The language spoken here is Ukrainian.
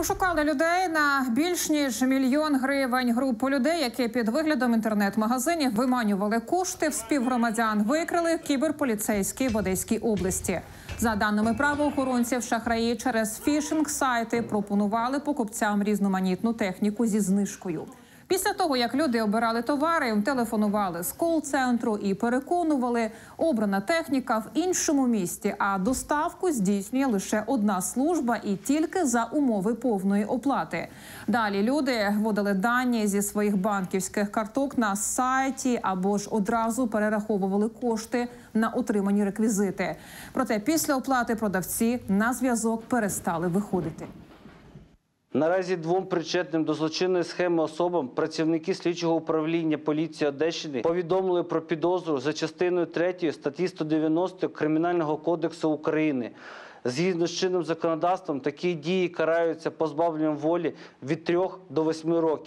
Ошукали людей на більш ніж мільйон гривень. Групу людей, які під виглядом інтернет-магазинів виманювали кошти в співгромадян, викрили кіберполіцейські в Одеській області. За даними правоохоронців, шахраї через фішинг-сайти пропонували покупцям різноманітну техніку зі знижкою. Після того, як люди обирали товари, телефонували з кол-центру і переконували, обрана техніка в іншому місті, а доставку здійснює лише одна служба і тільки за умови повної оплати. Далі люди вводили дані зі своїх банківських карток на сайті або ж одразу перераховували кошти на отримані реквізити. Проте після оплати продавці на зв'язок перестали виходити. Наразі двом причетним до злочинної схеми особам працівники слідчого управління поліції Одещини повідомили про підозру за частиною 3 статті 190 Кримінального кодексу України. Згідно з чинним законодавством, такі дії караються позбавленням волі від 3 до 8 років.